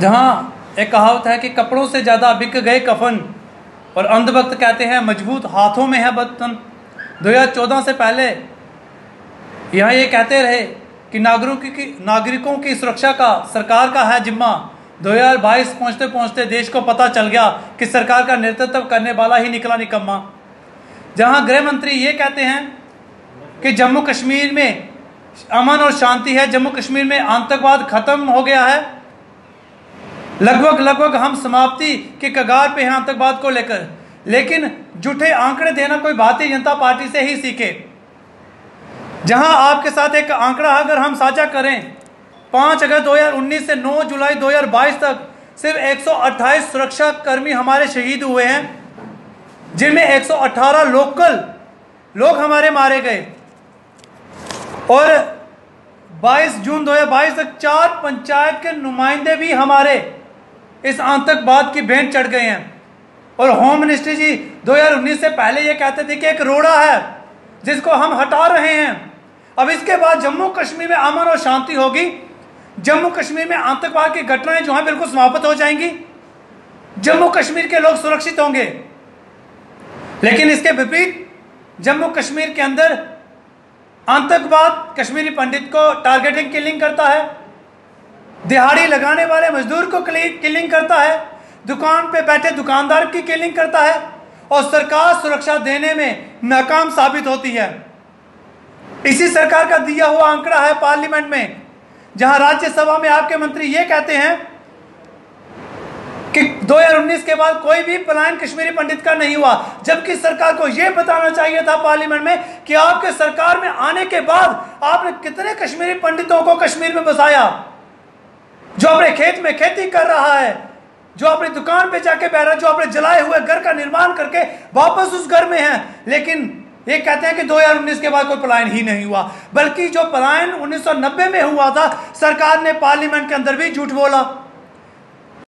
जहाँ एक कहावत है कि कपड़ों से ज़्यादा बिक गए कफन। और अंधभक्त कहते हैं, मज़बूत हाथों में है बर्तन। 2014 से पहले यहाँ ये कहते रहे कि नागरिकों की नागरिकों की सुरक्षा का, सरकार का है जिम्मा। 2022 पहुँचते पहुँचते देश को पता चल गया कि सरकार का नेतृत्व करने वाला ही निकला निकम्मा। जहाँ गृह मंत्री ये कहते हैं कि जम्मू कश्मीर में अमन और शांति है, जम्मू कश्मीर में आतंकवाद खत्म हो गया है। लगभग लगभग हम समाप्ति के कगार पे हैं आतंकवाद को लेकर। लेकिन झूठे आंकड़े देना कोई भारतीय जनता पार्टी से ही सीखे। जहाँ आपके साथ एक आंकड़ा अगर हम साझा करें, पाँच अगस्त 2019 से 9 जुलाई 2022 तक सिर्फ़ 128 सुरक्षा कर्मी हमारे शहीद हुए हैं, जिनमें 118 लोकल लोग हमारे मारे गए। और 22 जून 2022 तक चार पंचायत के नुमाइंदे भी हमारे इस आतंकवाद की भेंट चढ़ गए हैं। और होम मिनिस्ट्री जी 2019 से पहले ये कहते थे कि एक रोड़ा है, जिसको हम हटा रहे हैं। अब इसके बाद जम्मू कश्मीर में अमन और शांति होगी। जम्मू कश्मीर में आतंकवाद की घटनाएँ जो है बिल्कुल समाप्त हो जाएँगी। जम्मू कश्मीर के लोग सुरक्षित होंगे। लेकिन इसके विपरीत, जम्मू कश्मीर के अंदर आतंकवाद कश्मीरी पंडित को टारगेटिंग किलिंग करता है। दिहाड़ी लगाने वाले मजदूर को किलिंग करता है, दुकान पे बैठे दुकानदार की किलिंग करता है और सरकार सुरक्षा देने में नाकाम साबित होती है। इसी सरकार का दिया हुआ आंकड़ा है पार्लियामेंट में, जहाँ राज्यसभा में आपके मंत्री ये कहते हैं कि 2019 के बाद कोई भी पलायन कश्मीरी पंडित का नहीं हुआ। जबकि सरकार को यह बताना चाहिए था पार्लियामेंट में कि आपके सरकार में आने के बाद आपने कितने कश्मीरी पंडितों को कश्मीर में बसाया। जो अपने खेत में खेती कर रहा है, जो अपनी दुकान पे जाके है, जो अपने जलाए हुए घर का निर्माण करके वापस उस घर में है। लेकिन ये कहते हैं कि 2019 के बाद कोई पलायन ही नहीं हुआ, बल्कि जो पलायन 1990 में हुआ था, सरकार ने पार्लियामेंट के अंदर भी झूठ बोला।